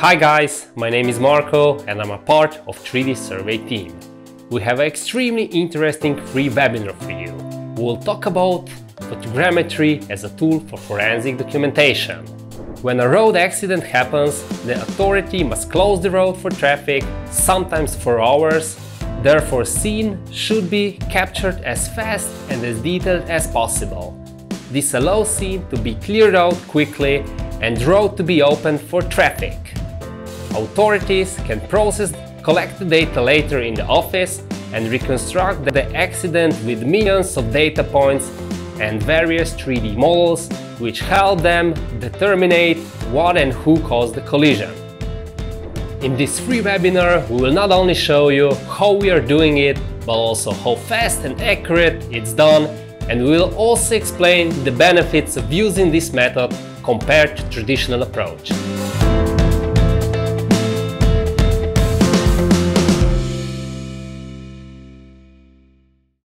Hi guys, my name is Marco and I'm a part of 3Dsurvey team. We have an extremely interesting free webinar for you. We'll talk about photogrammetry as a tool for forensic documentation. When a road accident happens, the authority must close the road for traffic, sometimes for hours. Therefore, scene should be captured as fast and as detailed as possible. This allows scene to be cleared out quickly and road to be opened for traffic. Authorities can process collect data later in the office and reconstruct the accident with millions of data points and various 3D models which help them determine what and who caused the collision. In this free webinar, we will not only show you how we are doing it, but also how fast and accurate it's done, and we will also explain the benefits of using this method compared to traditional approach.